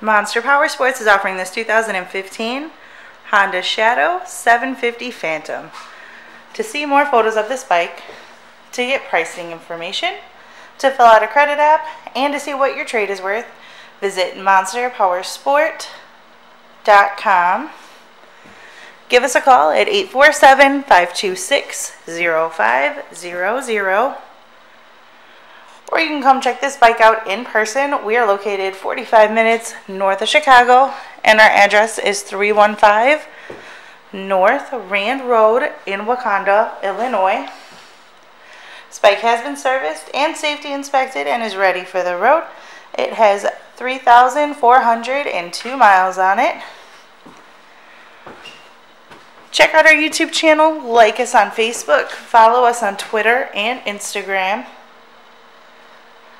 Monster Powersports is offering this 2015 Honda Shadow 750 Phantom. To see more photos of this bike, to get pricing information, to fill out a credit app, and to see what your trade is worth, visit monsterpowersport.com. Give us a call at 847 526 0500 or you can come check this bike out in person. We are located 45 minutes north of Chicago, and our address is 315 North Rand Road in Wauconda, Illinois. This bike has been serviced and safety inspected and is ready for the road. It has 3,402 miles on it. Check out our YouTube channel, like us on Facebook, follow us on Twitter and Instagram.